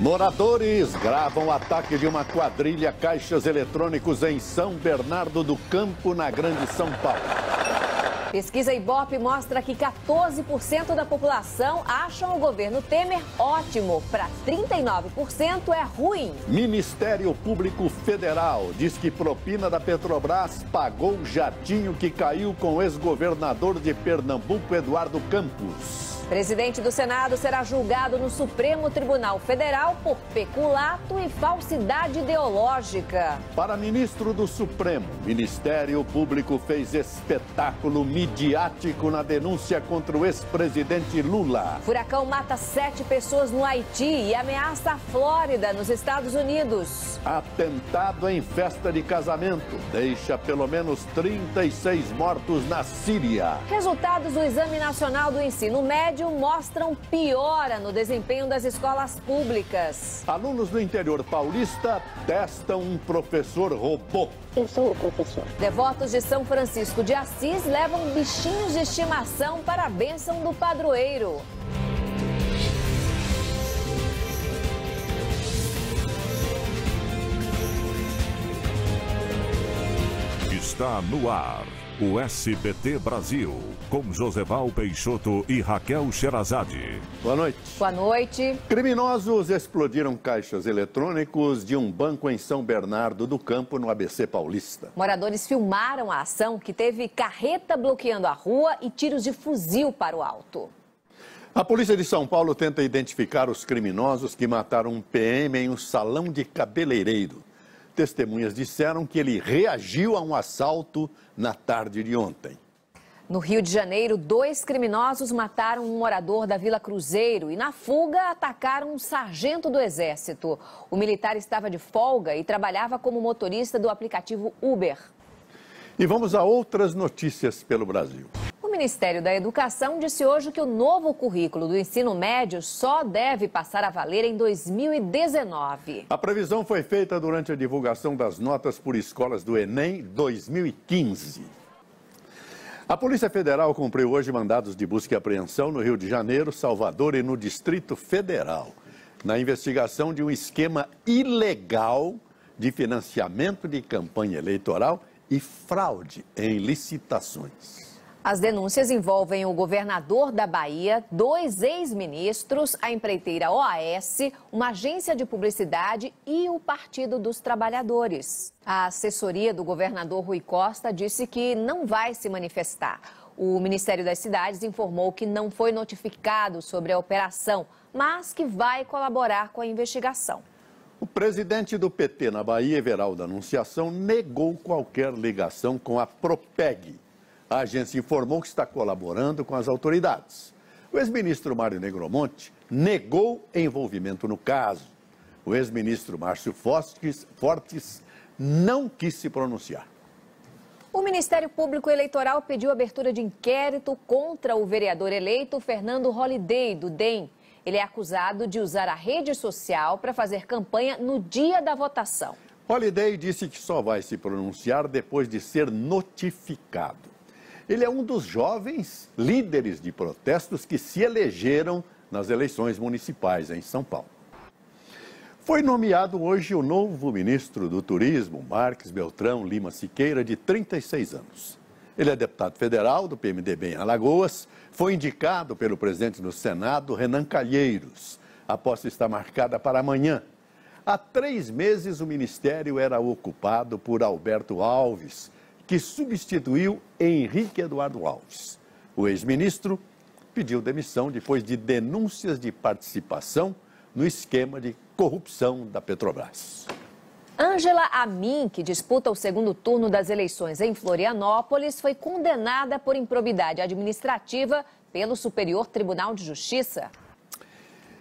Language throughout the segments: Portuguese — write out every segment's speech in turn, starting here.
Moradores gravam ataque de uma quadrilha caixas eletrônicos em São Bernardo do Campo, na Grande São Paulo. Pesquisa Ibope mostra que 14% da população acham o governo Temer ótimo. Para 39% é ruim. Ministério Público Federal diz que propina da Petrobras pagou o jatinho que caiu com o ex-governador de Pernambuco, Eduardo Campos. Presidente do Senado será julgado no Supremo Tribunal Federal por peculato e falsidade ideológica. Para ministro do Supremo, Ministério Público fez espetáculo midiático na denúncia contra o ex-presidente Lula. Furacão mata sete pessoas no Haiti e ameaça a Flórida, nos Estados Unidos. Atentado em festa de casamento deixa pelo menos 36 mortos na Síria. Resultados do Exame Nacional do Ensino Médio mostram piora no desempenho das escolas públicas. Alunos do interior paulista testam um professor robô. Eu sou o professor. Devotos de São Francisco de Assis levam bichinhos de estimação para a bênção do padroeiro. Está no ar o SBT Brasil, com Joseval Peixoto e Raquel Sherazade. Boa noite. Boa noite. Criminosos explodiram caixas eletrônicos de um banco em São Bernardo do Campo, no ABC Paulista. Moradores filmaram a ação que teve carreta bloqueando a rua e tiros de fuzil para o alto. A polícia de São Paulo tenta identificar os criminosos que mataram um PM em um salão de cabeleireiro. Testemunhas disseram que ele reagiu a um assalto na tarde de ontem. No Rio de Janeiro, dois criminosos mataram um morador da Vila Cruzeiro e, na fuga, atacaram um sargento do Exército. O militar estava de folga e trabalhava como motorista do aplicativo Uber. E vamos a outras notícias pelo Brasil. Ministério da Educação disse hoje que o novo currículo do ensino médio só deve passar a valer em 2019. A previsão foi feita durante a divulgação das notas por escolas do Enem 2015. A Polícia Federal cumpriu hoje mandados de busca e apreensão no Rio de Janeiro, Salvador e no Distrito Federal, na investigação de um esquema ilegal de financiamento de campanha eleitoral e fraude em licitações. As denúncias envolvem o governador da Bahia, dois ex-ministros, a empreiteira OAS, uma agência de publicidade e o Partido dos Trabalhadores. A assessoria do governador Rui Costa disse que não vai se manifestar. O Ministério das Cidades informou que não foi notificado sobre a operação, mas que vai colaborar com a investigação. O presidente do PT na Bahia, Everaldo Anunciação, negou qualquer ligação com a Propeg a agência informou que está colaborando com as autoridades. O ex-ministro Mário Negromonte negou envolvimento no caso. O ex-ministro Márcio Fortes, não quis se pronunciar. O Ministério Público Eleitoral pediu abertura de inquérito contra o vereador eleito Fernando Holliday, do DEM. Ele é acusado de usar a rede social para fazer campanha no dia da votação. Holliday disse que só vai se pronunciar depois de ser notificado. Ele é um dos jovens líderes de protestos que se elegeram nas eleições municipais em São Paulo. Foi nomeado hoje o novo ministro do Turismo, Marques Beltrão Lima Siqueira, de 36 anos. Ele é deputado federal do PMDB em Alagoas, foi indicado pelo presidente do Senado, Renan Calheiros. A posse está marcada para amanhã. Há três meses o ministério era ocupado por Alberto Alves, que substituiu Henrique Eduardo Alves. O ex-ministro pediu demissão depois de denúncias de participação no esquema de corrupção da Petrobras. Ângela Amin, que disputa o segundo turno das eleições em Florianópolis, foi condenada por improbidade administrativa pelo Superior Tribunal de Justiça.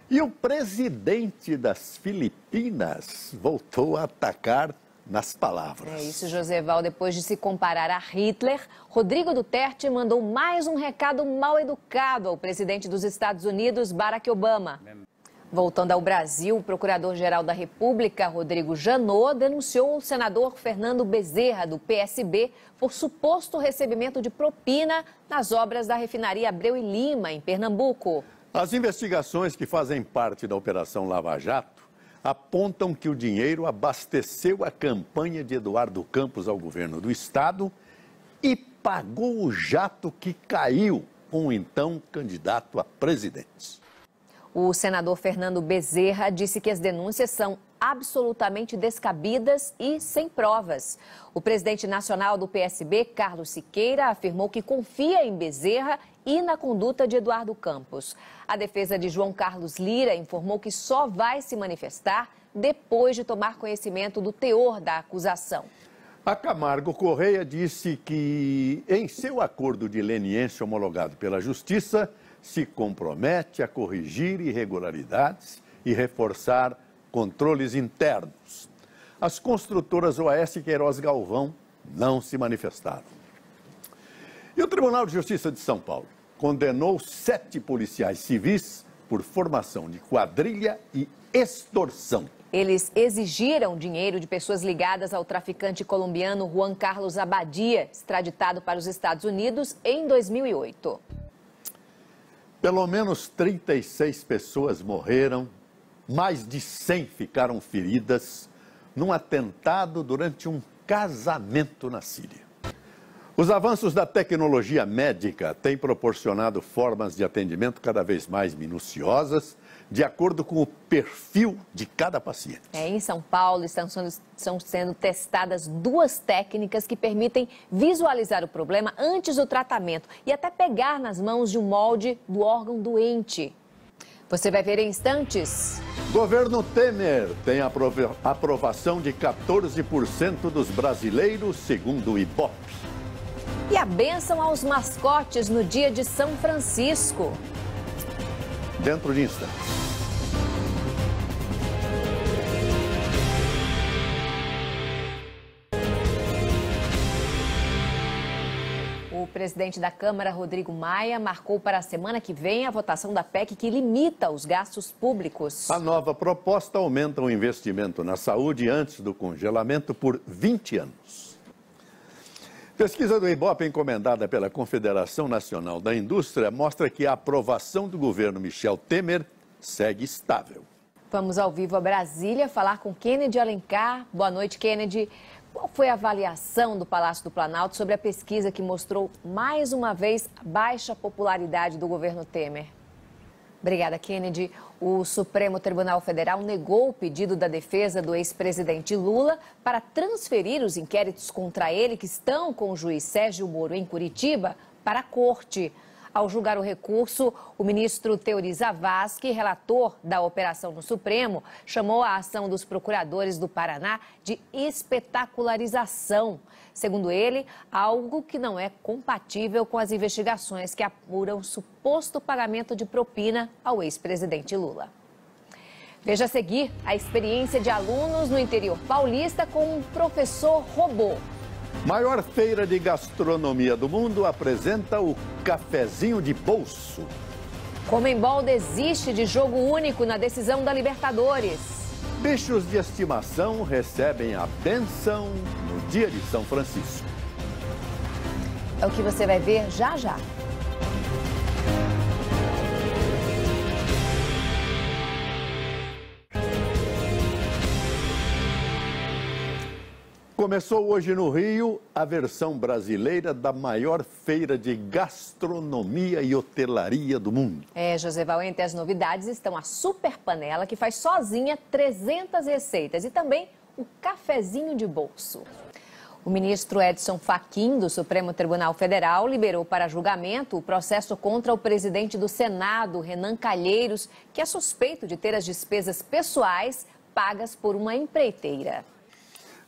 E o presidente das Filipinas voltou a atacar nas palavras. É isso, Joseval. Depois de se comparar a Hitler, Rodrigo Duterte mandou mais um recado mal educado ao presidente dos Estados Unidos, Barack Obama. Voltando ao Brasil, o Procurador-Geral da República, Rodrigo Janot, denunciou o senador Fernando Bezerra, do PSB, por suposto recebimento de propina nas obras da refinaria Abreu e Lima, em Pernambuco. As investigações que fazem parte da Operação Lava Jato apontam que o dinheiro abasteceu a campanha de Eduardo Campos ao governo do estado e pagou o jato que caiu com o então candidato a presidente. O senador Fernando Bezerra disse que as denúncias são absolutamente descabidas e sem provas. O presidente nacional do PSB, Carlos Siqueira, afirmou que confia em Bezerra e na conduta de Eduardo Campos. A defesa de João Carlos Lira informou que só vai se manifestar depois de tomar conhecimento do teor da acusação. A Camargo Correia disse que, em seu acordo de leniência homologado pela Justiça, se compromete a corrigir irregularidades e reforçar controles internos. As construtoras OAS Queiroz Galvão não se manifestaram. E o Tribunal de Justiça de São Paulo condenou sete policiais civis por formação de quadrilha e extorsão. Eles exigiram dinheiro de pessoas ligadas ao traficante colombiano Juan Carlos Abadia, extraditado para os Estados Unidos em 2008. Pelo menos 36 pessoas morreram, mais de 100 ficaram feridas num atentado durante um casamento na Síria. Os avanços da tecnologia médica têm proporcionado formas de atendimento cada vez mais minuciosas de acordo com o perfil de cada paciente. É, em São Paulo estão, estão sendo testadas duas técnicas que permitem visualizar o problema antes do tratamento e até pegar nas mãos de um molde do órgão doente. Você vai ver em instantes. Governo Temer tem aprovação de 14% dos brasileiros, segundo o Ibope. E a bênção aos mascotes no dia de São Francisco. Dentro de instantes. O presidente da Câmara, Rodrigo Maia, marcou para a semana que vem a votação da PEC que limita os gastos públicos. A nova proposta aumenta o investimento na saúde antes do congelamento por 20 anos. Pesquisa do Ibope encomendada pela Confederação Nacional da Indústria mostra que a aprovação do governo Michel Temer segue estável. Vamos ao vivo a Brasília falar com Kennedy Alencar. Boa noite, Kennedy. Qual foi a avaliação do Palácio do Planalto sobre a pesquisa que mostrou mais uma vez baixa popularidade do governo Temer? Obrigada, Kennedy. O Supremo Tribunal Federal negou o pedido da defesa do ex-presidente Lula para transferir os inquéritos contra ele, que estão com o juiz Sérgio Moro em Curitiba, para a corte. Ao julgar o recurso, o ministro Teori Zavascki, relator da operação no Supremo, chamou a ação dos procuradores do Paraná de espetacularização. Segundo ele, algo que não é compatível com as investigações que apuram suposto pagamento de propina ao ex-presidente Lula. Veja a seguir a experiência de alunos no interior paulista com um professor robô. Maior feira de gastronomia do mundo apresenta o cafezinho de bolso. Comembol desiste de jogo único na decisão da Libertadores. Bichos de estimação recebem a benção no dia de São Francisco. É o que você vai ver já já. Começou hoje no Rio a versão brasileira da maior feira de gastronomia e hotelaria do mundo. É, Joseval, entre as novidades estão a super panela que faz sozinha 300 receitas e também o cafezinho de bolso. O ministro Edson Fachin, do Supremo Tribunal Federal, liberou para julgamento o processo contra o presidente do Senado, Renan Calheiros, que é suspeito de ter as despesas pessoais pagas por uma empreiteira.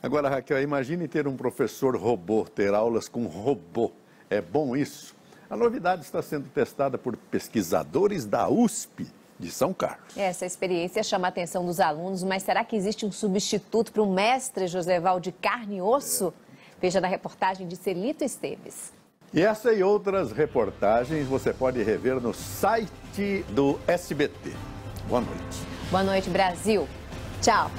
Agora, Raquel, imagine ter um professor robô, ter aulas com robô. É bom isso? A novidade está sendo testada por pesquisadores da USP de São Carlos. Essa experiência chama a atenção dos alunos, mas será que existe um substituto para o mestre Joseval de carne e osso? Veja na reportagem de Celito Esteves. E essa e outras reportagens você pode rever no site do SBT. Boa noite. Boa noite, Brasil. Tchau.